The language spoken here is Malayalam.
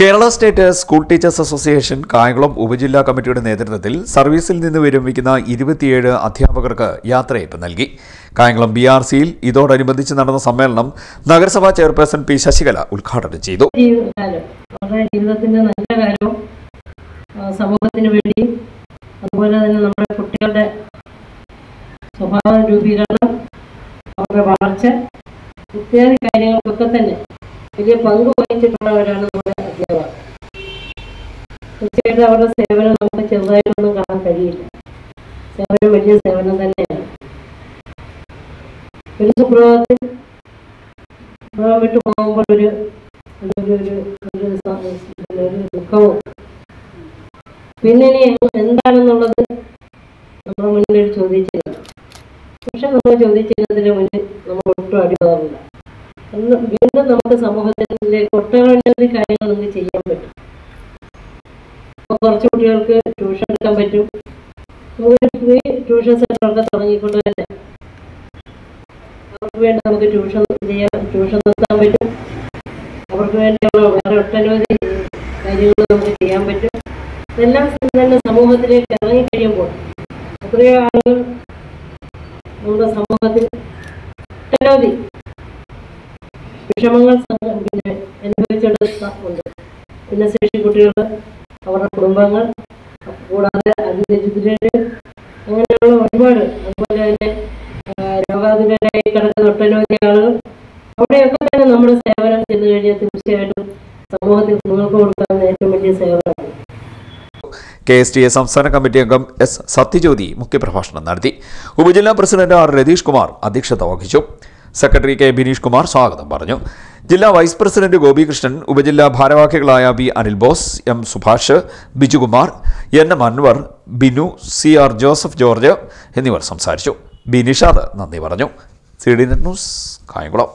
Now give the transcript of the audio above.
Kerala state school teachers association Kayamkulam ഉപജില്ലാ കമ്മിറ്റിയുടെ നേതൃത്വത്തിൽ സർവീസിൽ നിന്ന് വിരമിക്കുന്ന ഇരുപത്തിയേഴ് അധ്യാപകർക്ക് യാത്രയയപ്പ് നൽകി. കായംകുളം ബി ആർ സിയിൽ ഇതോടനുബന്ധിച്ച് നടന്ന സമ്മേളനം നഗരസഭാ ചെയർപേഴ്സൺ പി ശശികല ഉദ്ഘാടനം ചെയ്തു. നല്ല കാര്യവും സമൂഹത്തിന് വേണ്ടി അതുപോലെ തന്നെ നമ്മുടെ കുട്ടികളുടെ സ്വഭാവ രൂപീകരണം അവരുടെ വളർച്ച ഇത്യാദി കാര്യങ്ങൾക്കൊക്കെ തന്നെ വലിയ പങ്ക് വഹിച്ചിട്ടുള്ളവരാണ് തീർച്ചയായിട്ടും അവരുടെ സേവനം നമുക്ക് ചെറുതായിട്ടൊന്നും കാണാൻ കഴിയില്ല. സേവനം വലിയ സേവനം തന്നെയാണ്. ഒരു സുപ്രഭാതത്തിൽ സുപ്രഭാതം വിട്ടു പോകുമ്പോൾ ഒരു ഒരു ദുഃഖവും. പിന്നെ ഇനി എന്താണെന്നുള്ളത് നമ്മുടെ മുന്നിൽ ചോദിച്ചില്ല പക്ഷെ നമ്മൾ ചോദിച്ചിരുന്നതിന് മുന്നിൽ നമ്മൾ ഒട്ടും അടിപതറില്ല അന്ന് വീണ്ടും നമുക്ക് സമൂഹത്തിലേക്ക് ഒട്ടനവധി കാര്യങ്ങൾ നമുക്ക് പറ്റും കുറച്ച് കുട്ടികൾക്ക് ട്യൂഷൻ എടുക്കാൻ പറ്റും. നമുക്ക് ട്യൂഷൻ സെന്ററൊക്കെ തുടങ്ങിക്കൊണ്ട് തന്നെ അവർക്ക് വേണ്ടി നമുക്ക് ട്യൂഷൻ ചെയ്യാൻ ട്യൂഷൻ നിർത്താൻ പറ്റും. അവർക്ക് വേണ്ടിയുള്ള വേറെ ഒട്ടനവധി കാര്യങ്ങൾ നമുക്ക് ചെയ്യാൻ പറ്റും. ഇതെല്ലാം തന്നെ സമൂഹത്തിലേക്ക് ഇറങ്ങി കഴിയുമ്പോൾ എത്രയോ ആളുകൾ നമ്മുടെ സമൂഹത്തിൽ ഒട്ടനവധി വിഷമങ്ങൾ പിന്നെ അനുഭവിച്ചെടുക്കുന്നുണ്ട് ഭിന്നശേഷി കുട്ടികൾ അവരുടെ കുടുംബങ്ങൾ കൂടാതെ അതിദരിദ്രര് അങ്ങനെയുള്ള ഒരുപാട് അതുപോലെ തന്നെ രോഗാതുരായി കിടക്കുന്ന ഒട്ടനവധി ആളുകൾ അവിടെയൊക്കെ തന്നെ നമ്മുടെ സേവനം ചെന്ന് കഴിഞ്ഞാൽ തീർച്ചയായിട്ടും സമൂഹത്തിൽ നിങ്ങൾക്ക് കൊടുക്കാവുന്ന ഏറ്റവും വലിയ സേവനമാണ്. കെ എസ് ടി എ സംസ്ഥാന കമ്മിറ്റി അംഗം എസ് സത്യജ്യോതി മുഖ്യപ്രഭാഷണം നടത്തി. ഉപജില്ലാ പ്രസിഡന്റ് ആർ രതീഷ് കുമാർ അധ്യക്ഷത വഹിച്ചു. സെക്രട്ടറി കെ ബിനീഷ് കുമാർ സ്വാഗതം പറഞ്ഞു. ജില്ലാ വൈസ് പ്രസിഡന്റ് ഗോപികൃഷ്ണൻ ഉപജില്ലാ ഭാരവാഹികളായ B Anil Bose M Subhash Bijukumar N M Anwar Binu C R Joseph George എന്നിവർ സംസാരിച്ചു. ബി നിഷാദ് നന്ദി പറഞ്ഞു. C D Net News Kayamkulam.